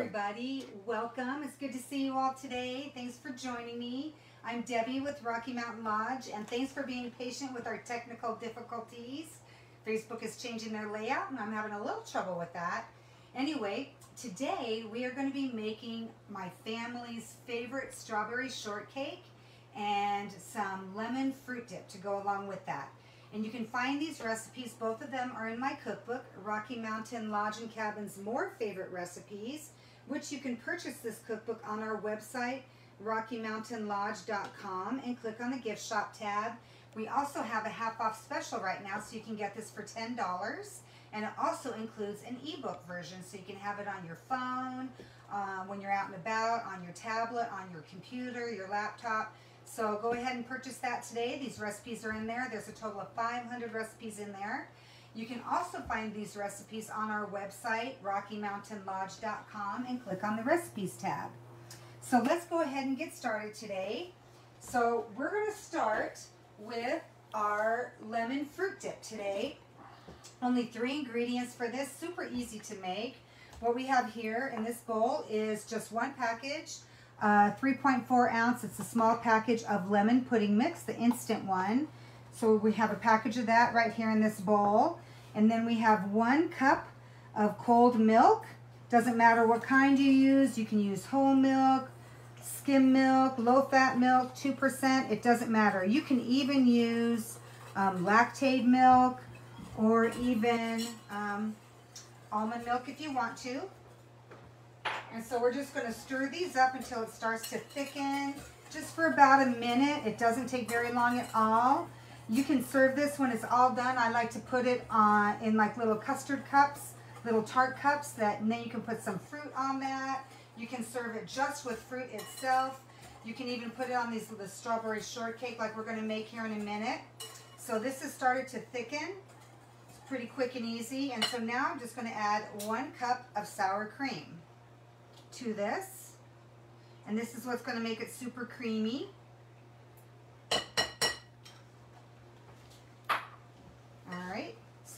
everybody. Welcome. It's good to see you all today. Thanks for joining me. I'm Debbie with Rocky Mountain Lodge, and thanks for being patient with our technical difficulties. Facebook is changing their layout, and I'm having a little trouble with that. Anyway, today we are going to be making my family's favorite strawberry shortcake and some lemon fruit dip to go along with that. And you can find these recipes, both of them are in my cookbook, Rocky Mountain Lodge and Cabin's More Favorite Recipes, which you can purchase this cookbook on our website, RockyMountainLodge.com, and click on the gift shop tab. We also have a half off special right now, so you can get this for $10. And it also includes an ebook version, so you can have it on your phone, um, when you're out and about, on your tablet, on your computer, your laptop. So go ahead and purchase that today. These recipes are in there. There's a total of 500 recipes in there. You can also find these recipes on our website, RockyMountainLodge.com, and click on the Recipes tab. So let's go ahead and get started today. So we're going to start with our lemon fruit dip today. Only three ingredients for this, super easy to make. What we have here in this bowl is just one package uh, 3.4 ounce, it's a small package of lemon pudding mix, the instant one. So we have a package of that right here in this bowl. And then we have one cup of cold milk. Doesn't matter what kind you use. You can use whole milk, skim milk, low-fat milk, 2%. It doesn't matter. You can even use um, Lactaid milk or even um, almond milk if you want to. And so we're just going to stir these up until it starts to thicken, just for about a minute. It doesn't take very long at all. You can serve this when it's all done. I like to put it on in like little custard cups, little tart cups, that, and then you can put some fruit on that. You can serve it just with fruit itself. You can even put it on these the strawberry shortcake like we're going to make here in a minute. So this has started to thicken. It's pretty quick and easy. And so now I'm just going to add one cup of sour cream to this. And this is what's going to make it super creamy.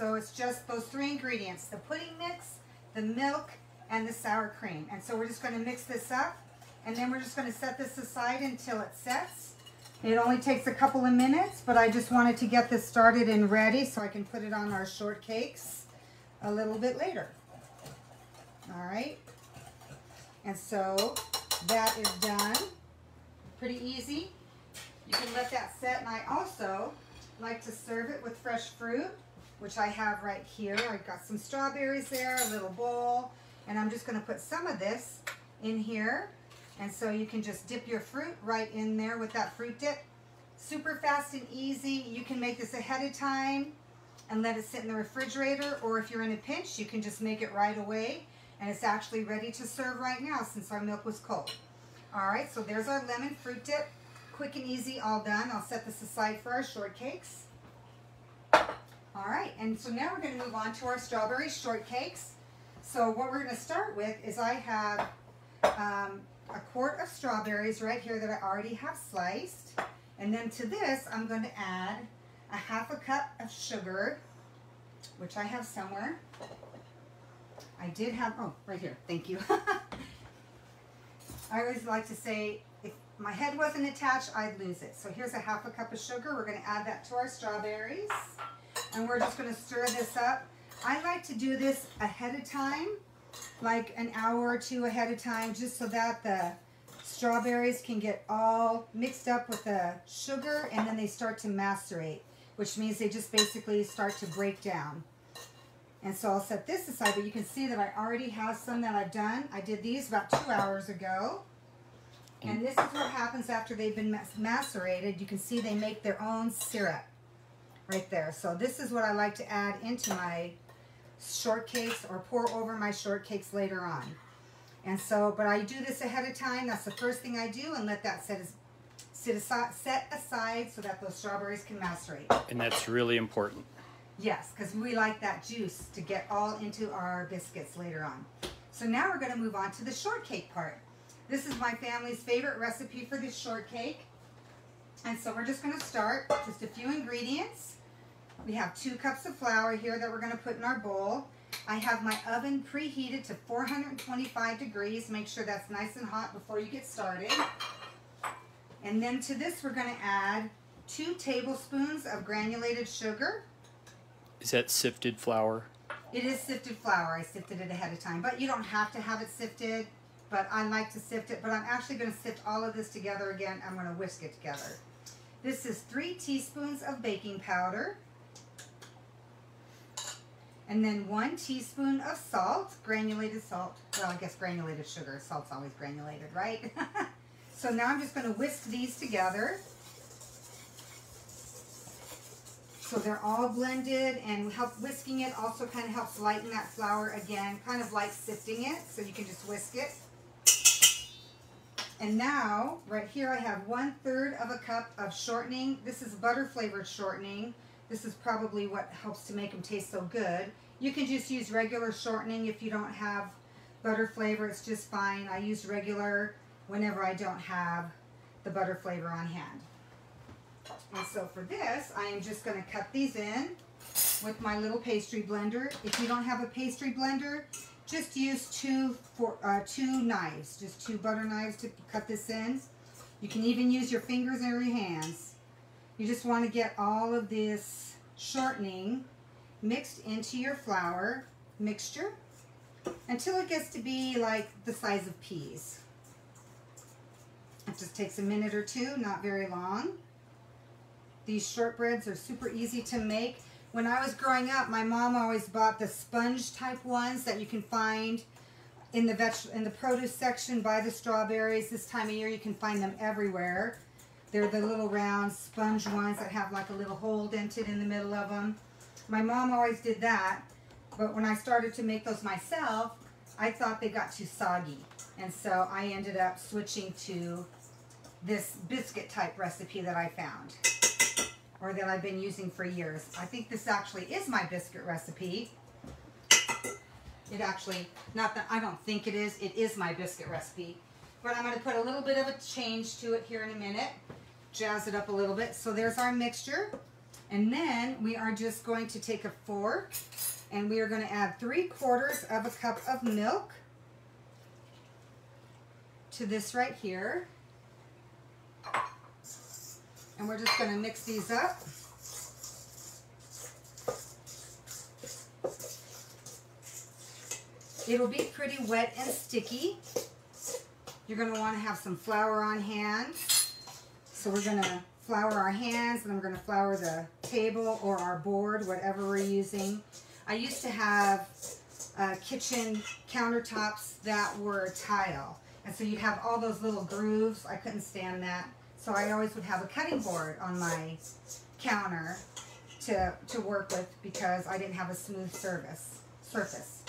So it's just those three ingredients, the pudding mix, the milk, and the sour cream. And so we're just going to mix this up, and then we're just going to set this aside until it sets. It only takes a couple of minutes, but I just wanted to get this started and ready so I can put it on our shortcakes a little bit later. All right. And so that is done. Pretty easy. You can let that set. And I also like to serve it with fresh fruit, which I have right here. I've got some strawberries there, a little bowl. And I'm just going to put some of this in here. And so you can just dip your fruit right in there with that fruit dip. Super fast and easy. You can make this ahead of time and let it sit in the refrigerator. Or if you're in a pinch, you can just make it right away and it's actually ready to serve right now since our milk was cold. All right, so there's our lemon fruit dip. Quick and easy, all done. I'll set this aside for our shortcakes. All right, and so now we're gonna move on to our strawberry shortcakes. So what we're gonna start with is I have um, a quart of strawberries right here that I already have sliced. And then to this, I'm going to add a half a cup of sugar, which I have somewhere. I did have, oh, right here, thank you. I always like to say, if my head wasn't attached, I'd lose it. So here's a half a cup of sugar. We're gonna add that to our strawberries. And we're just gonna stir this up. I like to do this ahead of time, like an hour or two ahead of time, just so that the strawberries can get all mixed up with the sugar and then they start to macerate, which means they just basically start to break down. And so I'll set this aside, but you can see that I already have some that I've done. I did these about two hours ago. And this is what happens after they've been macerated. You can see they make their own syrup right there. So this is what I like to add into my shortcakes or pour over my shortcakes later on. And so, but I do this ahead of time. That's the first thing I do and let that set, sit aside, set aside so that those strawberries can macerate. And that's really important. Yes, because we like that juice to get all into our biscuits later on. So now we're going to move on to the shortcake part. This is my family's favorite recipe for this shortcake. And so we're just going to start just a few ingredients. We have two cups of flour here that we're going to put in our bowl. I have my oven preheated to 425 degrees. Make sure that's nice and hot before you get started. And then to this, we're going to add two tablespoons of granulated sugar. Is that sifted flour? It is sifted flour. I sifted it ahead of time, but you don't have to have it sifted. But I like to sift it, but I'm actually going to sift all of this together again. I'm going to whisk it together. This is three teaspoons of baking powder. And then one teaspoon of salt, granulated salt. Well, I guess granulated sugar. Salt's always granulated, right? so now I'm just going to whisk these together. So they're all blended and help whisking it also kind of helps lighten that flour again, kind of like sifting it. So you can just whisk it. And now, right here I have one third of a cup of shortening. This is butter flavored shortening. This is probably what helps to make them taste so good. You can just use regular shortening if you don't have butter flavor. It's just fine. I use regular whenever I don't have the butter flavor on hand. And so for this, I am just going to cut these in with my little pastry blender. If you don't have a pastry blender, just use two for uh, two knives, just two butter knives to cut this in. You can even use your fingers or your hands. You just want to get all of this shortening mixed into your flour mixture until it gets to be like the size of peas. It just takes a minute or two, not very long. These shortbreads are super easy to make. When I was growing up, my mom always bought the sponge type ones that you can find in the veg in the produce section by the strawberries. This time of year, you can find them everywhere. They're the little round sponge ones that have like a little hole dented in the middle of them. My mom always did that, but when I started to make those myself, I thought they got too soggy. And so I ended up switching to this biscuit type recipe that I found or that I've been using for years. I think this actually is my biscuit recipe. It actually, not that I don't think it is, it is my biscuit recipe. But I'm going to put a little bit of a change to it here in a minute. Jazz it up a little bit. So there's our mixture. And then we are just going to take a fork and we are going to add three quarters of a cup of milk to this right here. And we're just going to mix these up. It'll be pretty wet and sticky. You're going to want to have some flour on hand. So we're going to flour our hands and I'm going to flour the table or our board, whatever we're using. I used to have uh, kitchen countertops that were tile. And so you'd have all those little grooves. I couldn't stand that. So I always would have a cutting board on my counter to, to work with because I didn't have a smooth surface. surface.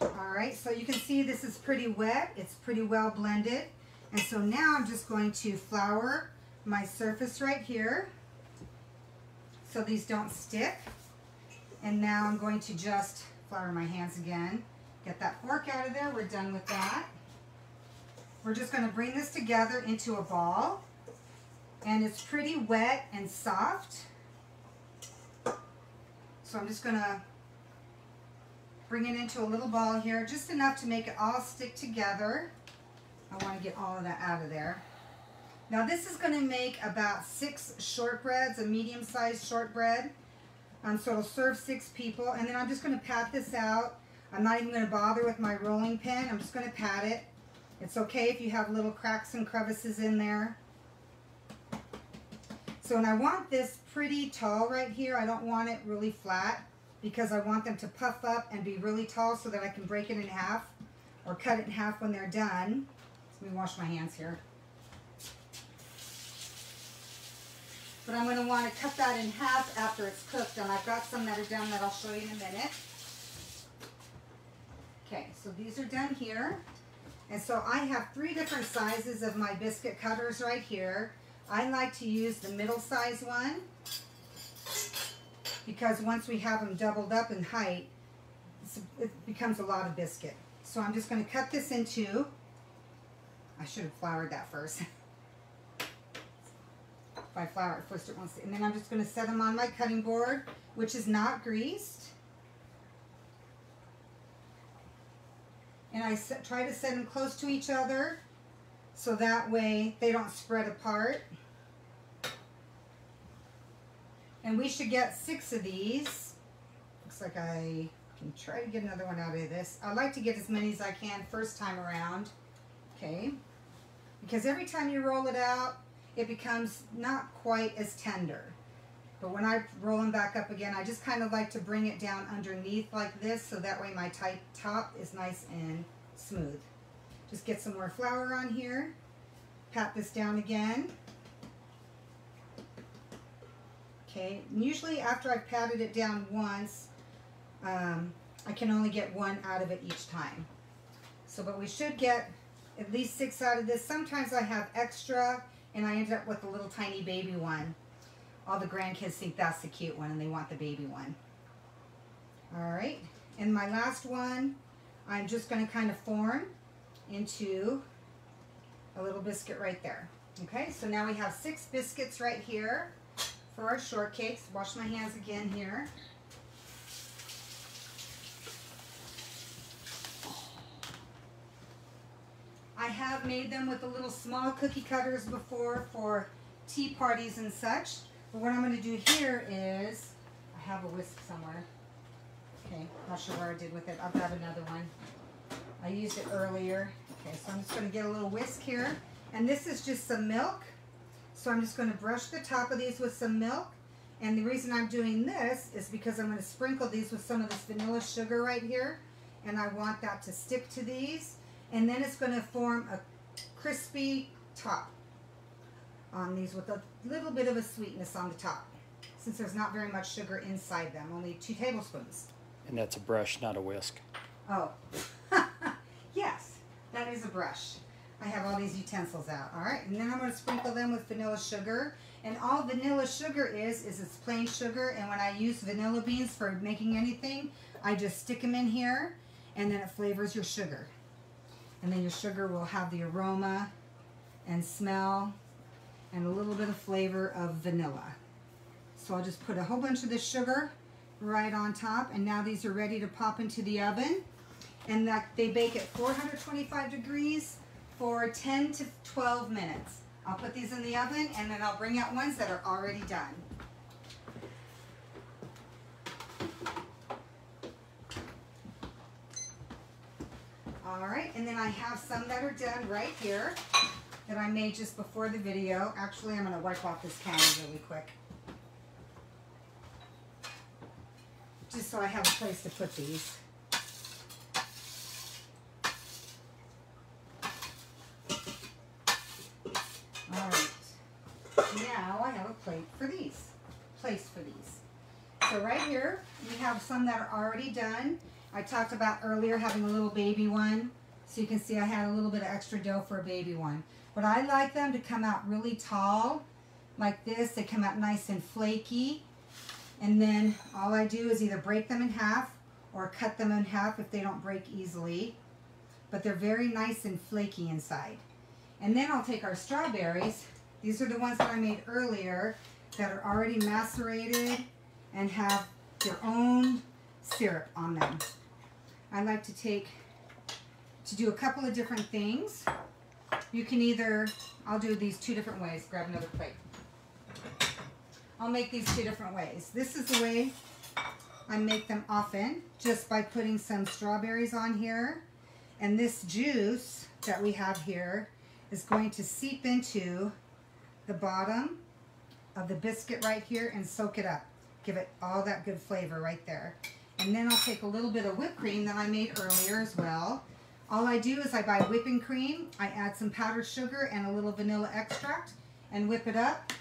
All right, so you can see this is pretty wet. It's pretty well blended. And so now I'm just going to flour my surface right here so these don't stick. And now I'm going to just flour my hands again. Get that fork out of there. We're done with that. We're just going to bring this together into a ball and it's pretty wet and soft. So I'm just going to bring it into a little ball here, just enough to make it all stick together. I want to get all of that out of there. Now this is going to make about six shortbreads, a medium-sized shortbread. Um, so it'll serve six people. And then I'm just going to pat this out. I'm not even going to bother with my rolling pin. I'm just going to pat it. It's okay if you have little cracks and crevices in there. So, and I want this pretty tall right here. I don't want it really flat because I want them to puff up and be really tall so that I can break it in half or cut it in half when they're done. Let me wash my hands here. But I'm going to want to cut that in half after it's cooked, and I've got some that are done that I'll show you in a minute. Okay, so these are done here. And so I have three different sizes of my biscuit cutters right here. I like to use the middle size one because once we have them doubled up in height, it becomes a lot of biscuit. So I'm just going to cut this into, I should have floured that first. if I flour it first, it wants to, and then I'm just going to set them on my cutting board, which is not greased. and I set, try to set them close to each other so that way they don't spread apart. And we should get six of these. Looks like I can try to get another one out of this. I like to get as many as I can first time around. Okay. Because every time you roll it out, it becomes not quite as tender. But when I roll them back up again, I just kind of like to bring it down underneath like this so that way my tight top is nice and smooth. Just get some more flour on here. Pat this down again. Okay, and usually after I've patted it down once, um, I can only get one out of it each time. So, but we should get at least six out of this. Sometimes I have extra and I end up with a little tiny baby one. All the grandkids think that's the cute one and they want the baby one. All right, and my last one, I'm just gonna kind of form into a little biscuit right there. Okay, so now we have six biscuits right here for our shortcakes. Wash my hands again here. I have made them with the little small cookie cutters before for tea parties and such. But what I'm going to do here is, I have a whisk somewhere. Okay, not sure where I did with it. I'll grab another one. I used it earlier. Okay, so I'm just going to get a little whisk here. And this is just some milk. So I'm just going to brush the top of these with some milk. And the reason I'm doing this is because I'm going to sprinkle these with some of this vanilla sugar right here. And I want that to stick to these. And then it's going to form a crispy top on these with a little bit of a sweetness on the top. Since there's not very much sugar inside them, only two tablespoons. And that's a brush, not a whisk. Oh, yes, that is a brush. I have all these utensils out. All right, and then I'm going to sprinkle them with vanilla sugar. And all vanilla sugar is, is it's plain sugar. And when I use vanilla beans for making anything, I just stick them in here and then it flavors your sugar. And then your sugar will have the aroma and smell and a little bit of flavor of vanilla. So I'll just put a whole bunch of this sugar right on top. And now these are ready to pop into the oven. And that they bake at 425 degrees for 10 to 12 minutes. I'll put these in the oven and then I'll bring out ones that are already done. All right, and then I have some that are done right here that I made just before the video. Actually, I'm gonna wipe off this counter really quick. Just so I have a place to put these. Alright, now I have a plate for these, place for these. So right here, we have some that are already done. I talked about earlier having a little baby one. So you can see I had a little bit of extra dough for a baby one. But I like them to come out really tall, like this. They come out nice and flaky. And then all I do is either break them in half or cut them in half if they don't break easily. But they're very nice and flaky inside. And then I'll take our strawberries. These are the ones that I made earlier that are already macerated and have their own syrup on them. I like to take, to do a couple of different things. You can either, I'll do these two different ways. Grab another plate. I'll make these two different ways. This is the way I make them often, just by putting some strawberries on here. And this juice that we have here is going to seep into the bottom of the biscuit right here and soak it up. Give it all that good flavor right there. And then I'll take a little bit of whipped cream that I made earlier as well. All I do is I buy whipping cream, I add some powdered sugar and a little vanilla extract and whip it up.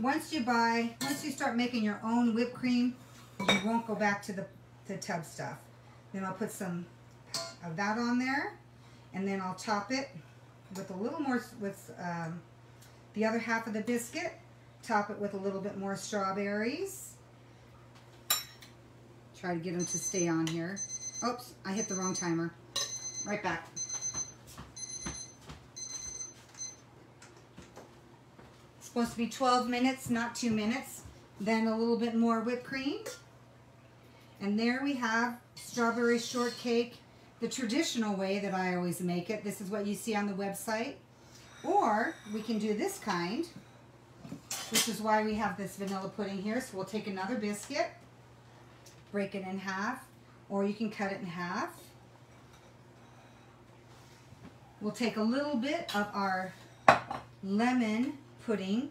Once you buy, once you start making your own whipped cream, you won't go back to the, the tub stuff. Then I'll put some of that on there and then I'll top it with a little more, with um, the other half of the biscuit. Top it with a little bit more strawberries. Try to get them to stay on here. Oops, I hit the wrong timer. Right back. It's supposed to be 12 minutes, not 2 minutes. Then a little bit more whipped cream. And there we have strawberry shortcake the traditional way that I always make it. This is what you see on the website. Or we can do this kind, which is why we have this vanilla pudding here. So we'll take another biscuit, break it in half, or you can cut it in half. We'll take a little bit of our lemon pudding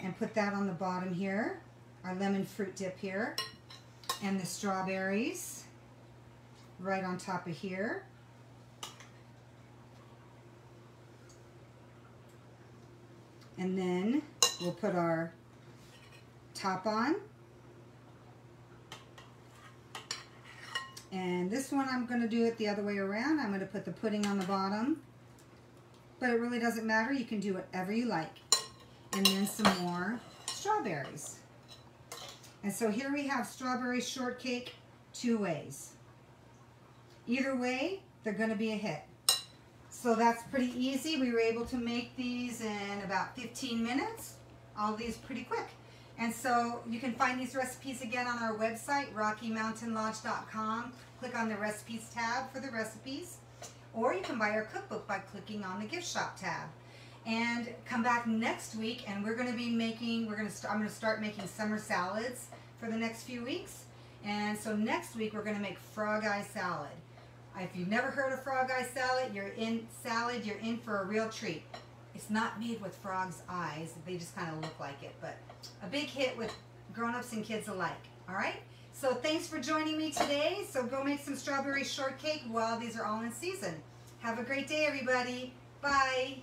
and put that on the bottom here, our lemon fruit dip here, and the strawberries right on top of here. And then we'll put our top on. And this one I'm going to do it the other way around. I'm going to put the pudding on the bottom. But it really doesn't matter. You can do whatever you like. And then some more strawberries. And so here we have strawberry shortcake two ways. Either way, they're going to be a hit. So that's pretty easy. We were able to make these in about 15 minutes. All these pretty quick. And so you can find these recipes again on our website, RockyMountainLodge.com. Click on the recipes tab for the recipes. Or you can buy our cookbook by clicking on the gift shop tab. And come back next week and we're going to be making, we're going to, I'm going to start making summer salads for the next few weeks. And so next week we're going to make frog eye salad. If you've never heard of frog eye salad, you're in salad, you're in for a real treat. It's not made with frog's eyes. They just kind of look like it, but a big hit with grown-ups and kids alike. All right? So thanks for joining me today. So go make some strawberry shortcake while these are all in season. Have a great day, everybody. Bye.